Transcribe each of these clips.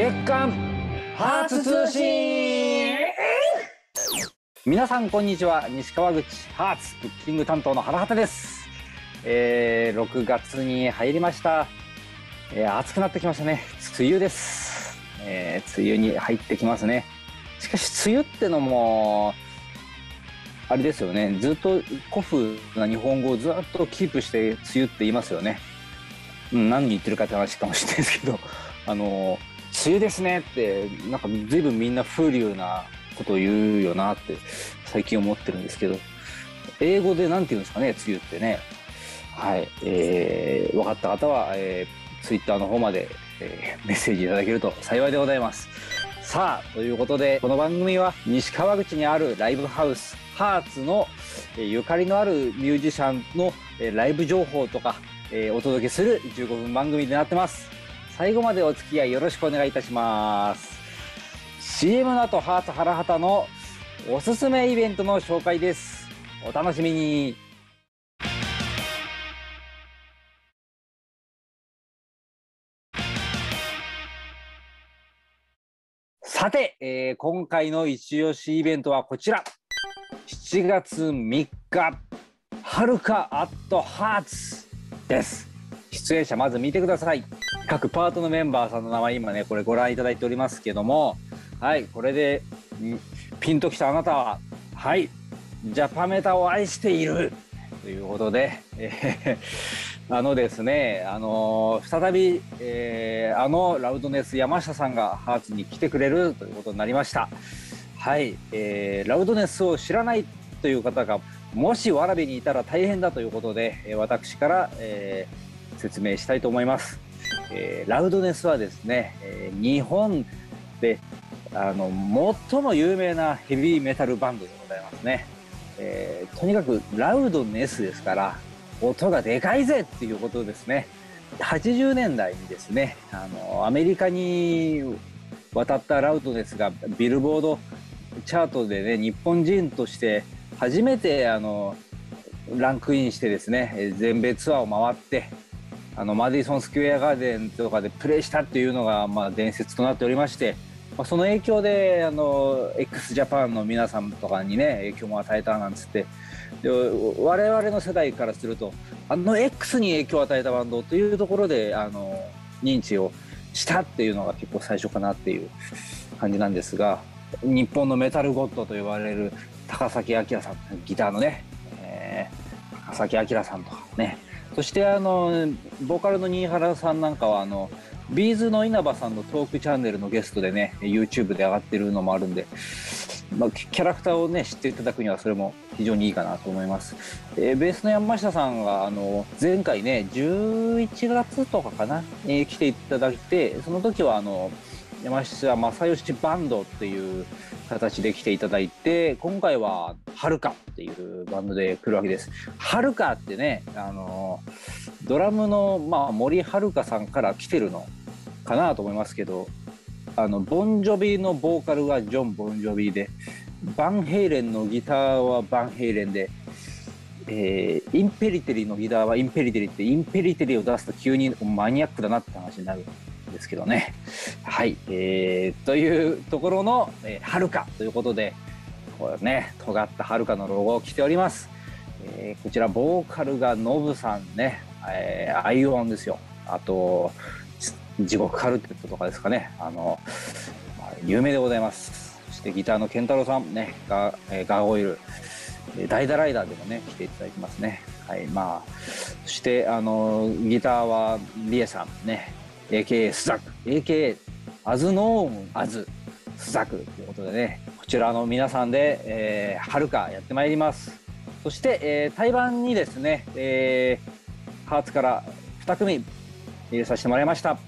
月刊ハーツ通信。皆さんこんにちは。西川口ハーツブッキング担当の原畑です、えー、6月に入りました、えー、暑くなってきましたね。梅雨です、えー、梅雨に入ってきますね。しかし梅雨ってのもあれですよね。ずっと古風な日本語をずっとキープして梅雨って言いますよね。うん、何言ってるかって話かもしれないですけど、あの、梅雨ですねって、なんか随分みんな風流なことを言うよなって最近思ってるんですけど、英語で何て言うんですかね、梅雨ってね。はい。えー、分かった方は、えー、ツイッターの方まで、えーメッセージいただけると幸いでございます。さあ、ということで、この番組は西川口にあるライブハウス、ハーツの、えーゆかりのあるミュージシャンの、えーライブ情報とか、えーお届けする15分番組になってます。最後までお付き合いよろしくお願いいたします。CM の後、ハーツハラハタのおすすめイベントの紹介です。お楽しみに。さて、えー今回の一押しイベントはこちら。7月3日、はるかアットハーツです。出演者まず見てください。各パートのメンバーさんの名前今ね、これご覧いただいておりますけども、はい、これでピンときたあなたは、はい、ジャパメタを愛しているということで、えーあのですね、あのー再び、えーあのラウドネス山下さんがハーツに来てくれるということになりました。はい、えーラウドネスを知らないという方がもしわらびにいたら大変だということで、私から、えー説明したいと思います。えーラウドネスはですね、えー日本であの最も有名なヘビーメタルバンドでございますね。えーとにかくラウドネスですから音がでかいぜっていうことですね。80年代にですね、あのアメリカに渡ったラウドネスがビルボードチャートでね日本人として初めてあのランクインしてですね全米ツアーを回ってあのマディソン・スクエア・ガーデンとかでプレーしたっていうのが、まあ、伝説となっておりまして、まあ、その影響であの x ジャパンの皆さんとかにね影響も与えたなんつってで我々の世代からするとあの X に影響を与えたバンドというところであの認知をしたっていうのが結構最初かなっていう感じなんですが日本のメタルゴッドと呼ばれる高崎明さんギターのね、えー高崎明さんとかねそしてあのボーカルの新原さんなんかはあのビーズの稲葉さんのトークチャンネルのゲストでね YouTube で上がってるのもあるんで、まあ、キャラクターをね知っていただくにはそれも非常にいいかなと思います、えーベースの山下さんがあの前回ね11月とかかな、えー来ていただいてその時はあの山下正義バンドっていう形で来ていただいて今回ははるかっていうバンドで来るわけです。はるかってねあのドラムの、まあ、森はるかさんから来てるのかなと思いますけどあのボンジョビのボーカルはジョン・ボンジョビでバンヘイレンのギターはバンヘイレンで、えーインペリテリのギターはインペリテリってインペリテリを出すと急にマニアックだなって話になる。ですけどね。はい、えーというところの、えー、はるかということでこれね尖ったはるかのロゴを着ております、えーこちらボーカルがノブさんね、えーアイオンですよ。あと地獄カルテットとかですかね。あの、有名でございます。そしてギターの健太郎さんね。ガ,、えーガーゴイル。えーダイダライダーでもね来ていただいてますね。はい。まあそしてあのギターはリエさんね。AKA スザク。AKA アズノームアズスザクということでねこちらの皆さんで、えー、はるかやってまいります。そして、えー対バンにですね、えーハーツから2組入れさせてもらいました。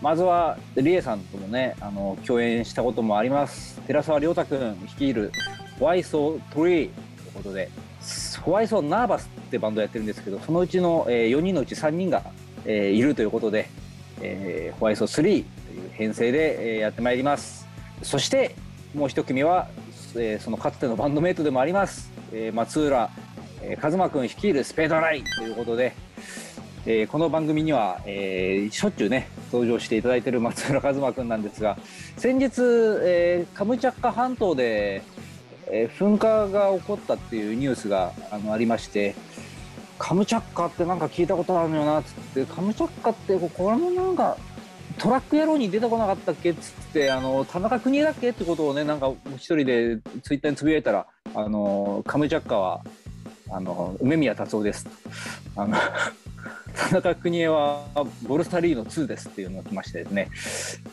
まずはリエさんともねあの共演したこともあります。寺澤亮太君率いるホワイソートリーということでホワイソーナーバスってバンドやってるんですけどそのうちの、え4人のうち3人が、えーいるということで、えーホワイソ3という編成で、えーやってまいります。そしてもう一組は、えーそのかつてのバンドメイトでもあります、えー松浦、えー、和馬君率いるスペードライということでえー、この番組には、えー、しょっちゅうね登場していただいている松村一馬君なんですが先日、えー、カムチャッカ半島で、えー、噴火が起こったっていうニュースがあのありましてカムチャッカってなんか聞いたことあるよなっつって。カムチャッカってこれもなんかトラック野郎に出てこなかったっけ？っつってあの田中邦衛だっけ？ってことをねなんか一人でツイッターにつぶやいたらあのカムチャッカはあの梅宮達夫です。あの 田中邦衛はボルサリーノ2ですっていうのが来ましてですね、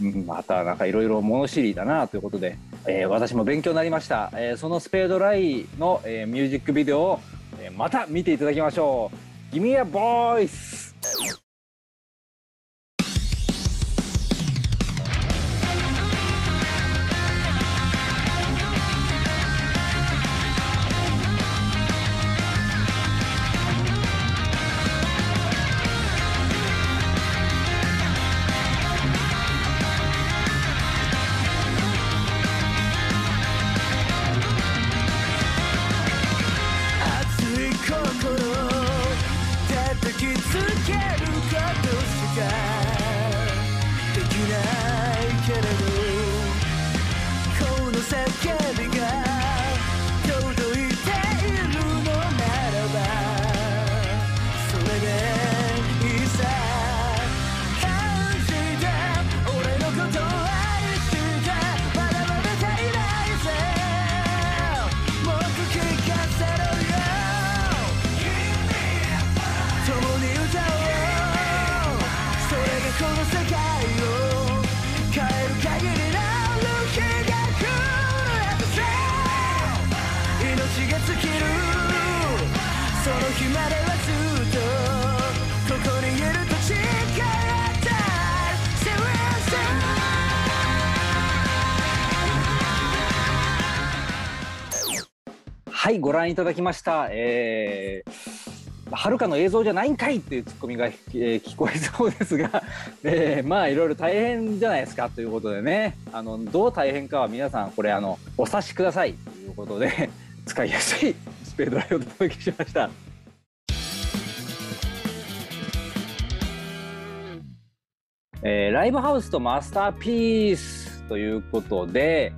うん、またなんかいろいろ物知りだなということで、えー、私も勉強になりました、えー、そのスペードライの、えー、ミュージックビデオを、また見ていただきましょう「ギミアボイス」はいご覧いただきました。えーはるかの映像じゃないんかいっていうツッコミが、えー、聞こえそうですが、えー、まあいろいろ大変じゃないですかということでねあのどう大変かは皆さんこれあのお察しくださいということで 使いやすいスペードライをお届けしました。えー、ライブハウスとマスターピースということで、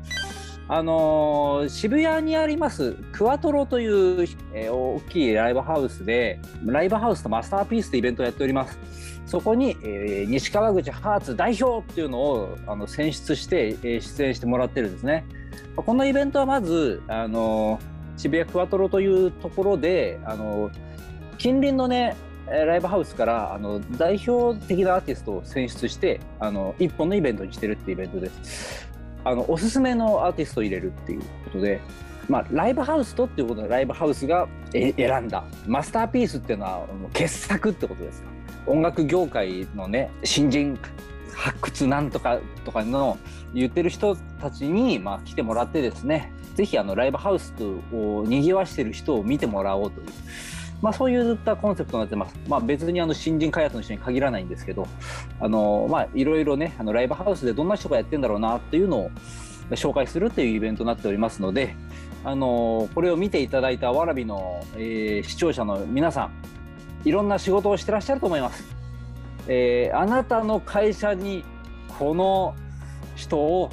あのー、渋谷にありますクワトロという、えー、大きいライブハウスでライブハウスとマスターピースとイベントをやっております。そこに、えー、西川口ハーツ代表っていうのをあの選出して、え、出演してもらってるんですね。このイベントはまず、あの渋谷クワトロというところで、あの近隣のねライブハウスからあの代表的なアーティストを選出してあの一本のイベントにしてるっていうイベントです。あのおすすめのアーティストを入れるっていうことで、まあ、ライブハウスとっていうことでライブハウスが選んだ。マスターピースっていうのは傑作ってことです。か音楽業界のね新人発掘なんとかとかの言ってる人たちに、まあ、来てもらってですね是非ライブハウスをにぎわしてる人を見てもらおうというまあ、そういったコンセプトになってます。まあ、別にあの新人開発の人に限らないんですけど、あのまあ、いろいろね、あのライブハウスでどんな人がやってんだろうなっていうのを紹介するっていうイベントになっておりますので、あのこれを見ていただいたわらびの、えー、視聴者の皆さん、いろんな仕事をしてらっしゃると思います。えー、あなたの会社にこの人を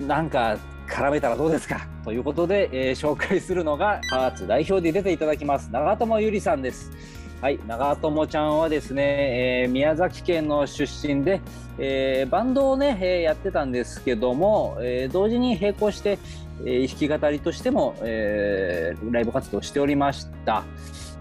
なんか絡めたらどうですか？ということで、えー、紹介するのがハーツ代表で出ていただきます長友ゆりさんです。はい、長友ちゃんはですね、えー、宮崎県の出身で、えー、バンドをね、え、やってたんですけども、え同時に並行して、え弾き語りとしても、えライブ活動しておりました。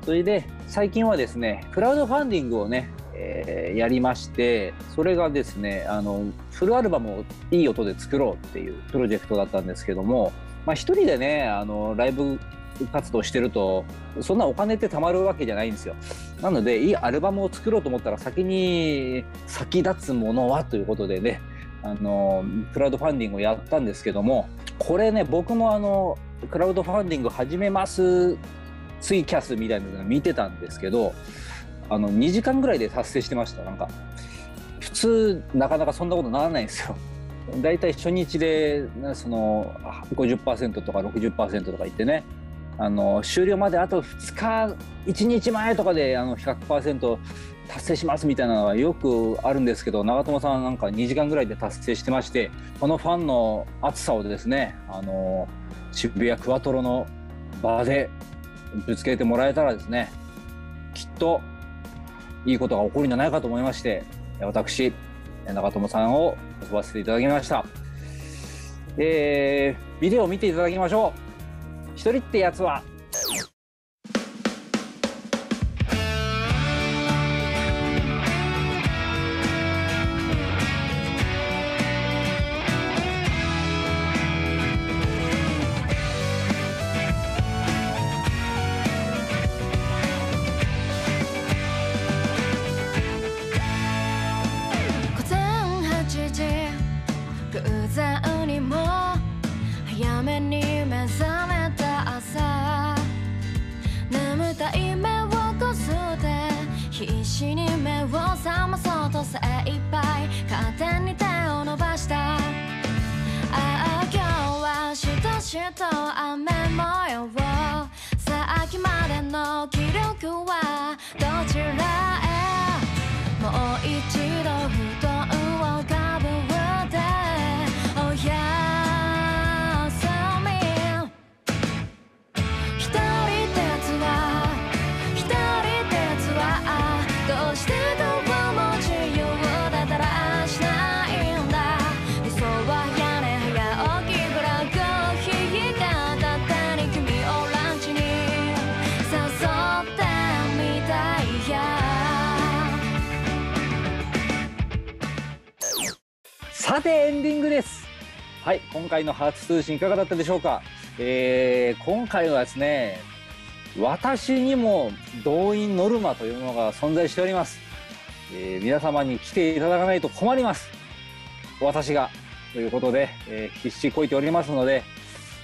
それで最近はですね、クラウドファンディングをね、えー、やりましてそれがですねあのフルアルバムをいい音で作ろうっていうプロジェクトだったんですけども、まあ、一人でねあのライブ活動してるとそんなお金ってたまるわけじゃないんですよ。なのでいいアルバムを作ろうと思ったら先に先立つものはということでねあのクラウドファンディングをやったんですけどもこれね僕もあのクラウドファンディング始めますツイキャスみたいなの見てたんですけどあの2時間ぐらいで達成してました。なんか普通なかなかそんなことならないんですよ。だいたい初日でその50%とか60%とか言ってねあの終了まであと2日1日前とかであの100%達成しますみたいなのはよくあるんですけど長友さんなんか2時間ぐらいで達成してましてこのファンの熱さをですねあの渋谷クワトロの場でぶつけてもらえたらですねきっといいことが起こるんじゃないかと思いまして私長友さんを遊ばせていただきました、えー、ビデオを見ていただきましょう。一人ってやつはとさてエンディングです。はい今回の初通信いかがだったでしょうか、えー今回はですね私にも動員ノルマというものが存在しております、えー皆様に来ていただかないと困ります。私がということで、えー必死こいておりますので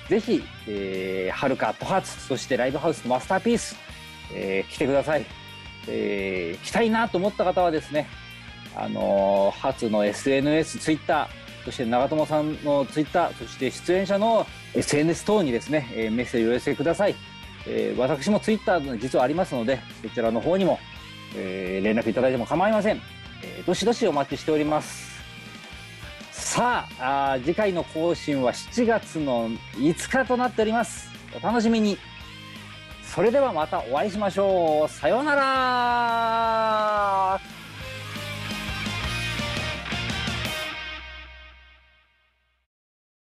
ぜひ、えー、はるかアットハーツそしてライブハウスのマスターピース、えー来てください、えー来たいなと思った方はですねあの初の SNS、ツイッター、そして長友さんのツイッター、そして出演者の SNS 等にですね、えーメッセージをお寄せください。えー私もツイッター実はありますので、そちらの方にも、えー連絡いただいても構いません。えーどしどしお待ちしております。さああ次回の更新は7月の5日となっております。お楽しみに。それではまたお会いしましょう。さようなら